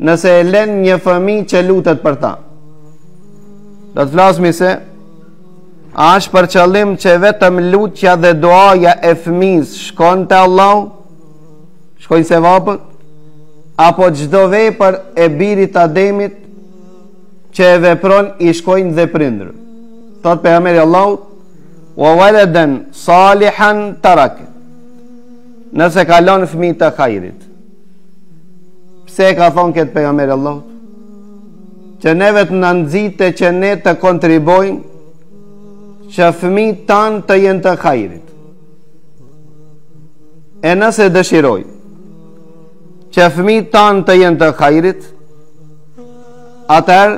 nëse e len një fëmi që lutet për ta. Do të flasim se, a asht për qëllim që vetëm lutja dhe duaja e fëmisë shkon te Allahu, shkojnë sevapet, apo çdo vepër e birit t'Ademit që e vepron i shkojnë dhe prindërve. Thotë Pejgamberi i Allahut, wa waleden salihan tarak, nëse ka lanë fëmi të hajrit. Pse e ka thonë këtë Pejgamberi i Allahut? Që neve të na nxitë që ne të kontribuojmë që fëmijët tanë të jenë të hajrit. E nëse dëshirojmë që fëmijët tanë të jenë të hajrit, atëherë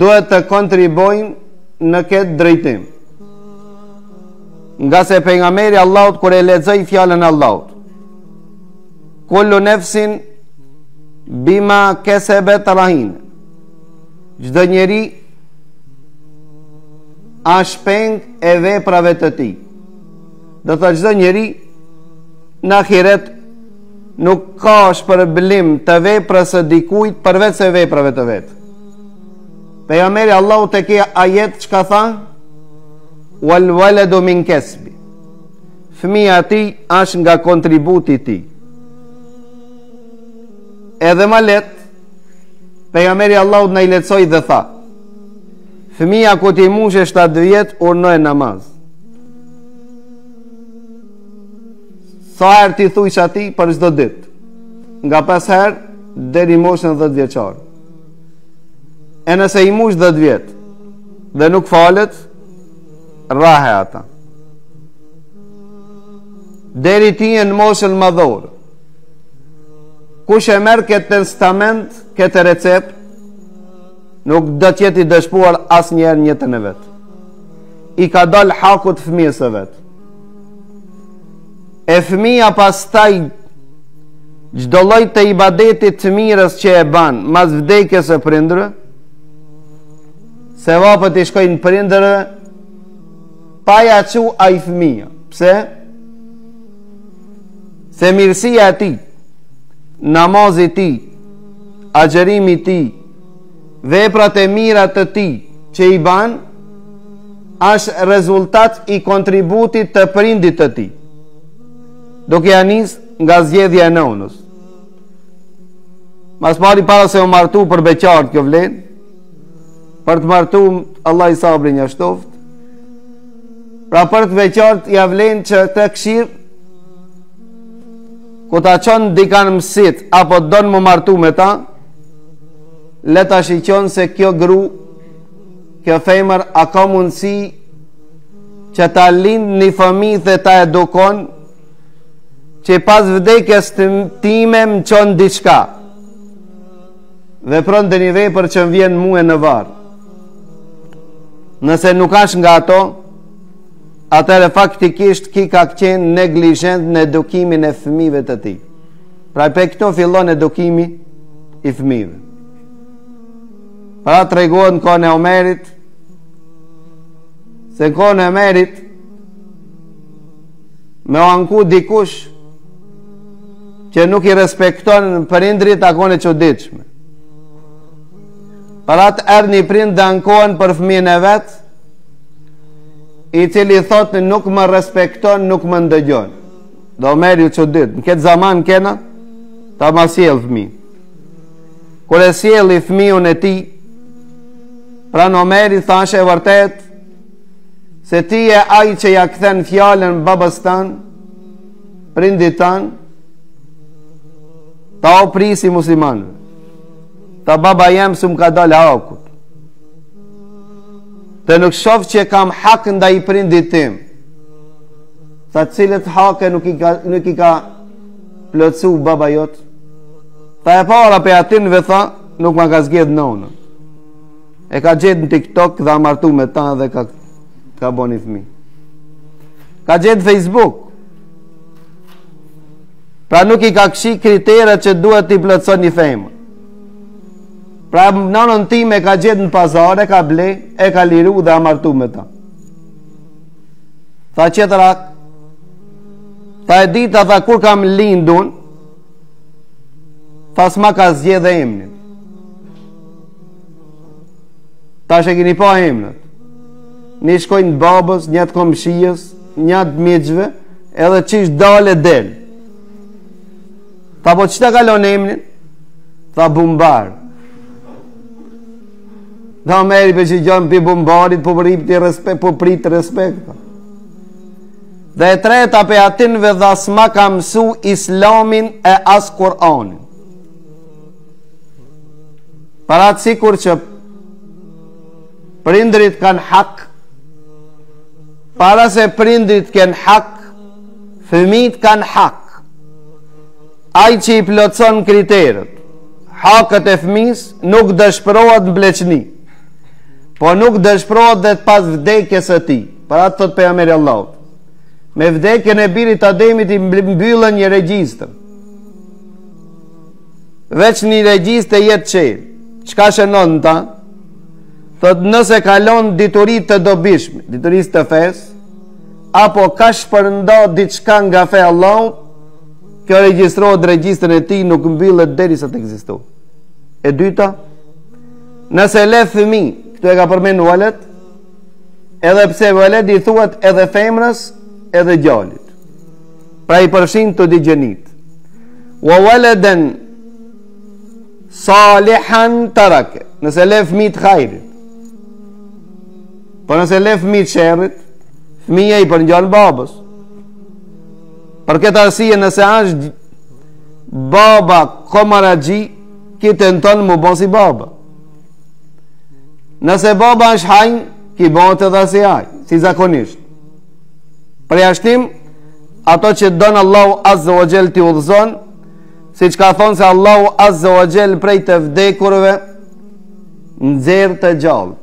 duhet të kontribuojmë në këtë drejtim. Ngase Pejgamberi i Allahut kur e lexoi fjalën e Allahut, Kullu nefsin bima kesebet rahine Çdo njeri asht peng e veprave të tij Do thotë çdo njeri në ahiret nuk ka shpërblim të veprës së dikujt përveç se veprave të veta Pejgamberi i Allahut te ky ajet çka tha Wal waledu min kesbi fëmija i tij asht nga kontributi i tij. Edhe ma lehtë, Pejgamberi i Allahut na i lehtësoi dhe tha, fëmija kur t'i mushë 7 vjet, urdhnoje n'namaz. Sa herë t'i thujsh atij për çdo ditë, nga 5 herë, deri n'moshën 10 vjeçare. E nëse i mush 10 vjet, dhe nuk falet, rrahe ata. Deri t'hyjë në moshën madhore. Kush e merr këtë testament, këtë recept, nuk do t'jetë i dështuar asnjëherë n'jetën e vet. I ka dalë hakut fëmijës së vet. E fëmija pastaj çdo lloj të ibadetit të mirës që e ban, mas vdekjes së prindërve, Sevapet i shkojnë prindërve Pa ia çu ai fëmija Pse? Se mirësia e tij Namazi i tij Agjërimi i tij Veprat e mira të tij Që i ban Asht rezultat i kontributit të prindit të tij Duke ia nis nga zgjedhja e nënës Ma së pari para se u martu për beqartë kjo vlen për të martum Allahi sabrin ja shtoftë pra për të beqart ja vlen që të kshyr kur ta çon dikan mësit apo don me u martu me ta le ta shikon se kjo gru kjo femër a ka mundësi që ta lind një fëmi dhe ta edukon që pas vdekjes time më çon diçka vepron dhe një vepër që më vjen mue në varr. Nëse nuk asht nga ato, atëherë faktikisht ky ka qenë neglizhent në edukimin e fëmijve të tij. Pra pe këtu fillon edukimi i fëmijve. Pra tregohet në kohën e Omerit, se në kohën e Omerit, me u anku dikush, që nuk i respekton prindërit a kon e çuditshme. Për atë erdh një prind të ankohet për fëmin e vet, i cili thotë nuk më respekton, nuk më ndëgjon. Dhe Omeri u çudit, në këtë zaman kena, tha ma sjell fëmin. Kur e sjelli fëmijën e tij, pranë Omerit tha asht e vërtetë, se ti je ai që ja kthen fjalën babës tand, prindit tand, tha o prijsi i muslimanëve, tha baba jem s'më ka dalë hakut, tha nuk shoh që kam hak ndaj prindit tim, tha cilat hake nuk i ka, nuk i ka plotësu baba jot, tha e para pe atynve tha, nuk ma ka zgjedh nonën, e ka gjet në TikTok dhe a martu me ta dhe ka këtë, Ka bo një fëmi Ka gjet Facebook Pra nuk i ka kshyr kriteret që duhet t'i plotëson një femër Pra nënën time e ka gjet në pazar E ka ble, e ka liru dhe a martu me ta Tha qet hak Tha e dyta tha kur kam lindun Tha s'ma ka zgjedh emnin Tash e kini pa emnat. Një shkronjë të babës, një të komshijës, një të miqve, edhe qysh dal e del. Tha po ç'ta ka lon emnin? Tha bumbar. Tha Omeri për që gjonë pej bumbarit, po prit respekt, po prit respekt. Dhe e treta pe atynve tha s'ma ka mësu islamin e as Kur'anin. Pra sikur që prindërit kanë hak, para se prindërit kanë hak, fëmijët kanë hak. Ai që i plotëson kriteret, haket e fëmijës nuk dëshpërohet në pleqni, po nuk dëshpërohet edhe pas vdekjes së tij, për atë thotë Pejgamberi Allahut. Me vdekjen e birit të Ademit i mbyllen një regjistër. Veç një regjistër i jet çel Çka shënon në ta Thotë nëse ka lon dituri të dobishme Dituri të fesë Apo ka shpërnda diçka nga feja Allahut Kjo regjistrohet regjistrin e tij Nuk mbyllet derisa të ekzistojë E dyta Nëse le fëmijë Këtu e ka përmend veled Edhe pse veled i thuhet edhe femrës Edhe djalit Pra i përfshin të dy gjinitë. Wa waladan salihan tarak. Nëse le fëmijë të hajrit. Po nëse le fëmijë të sherrit, fëmija i përngjan babës. Për këtë arsye nëse është baba komaraxhi, ky tenton m'u bo si baba. Nëse baba është hajn, ky bohet edhe si hajn, si zakonisht. Përjashtim, ato që don Allahu Azze o Gjell t'i udhëzon, siç ka thonë se Allahu Azze ue Xhel prej të vdekurve, nxjerr të gjallë.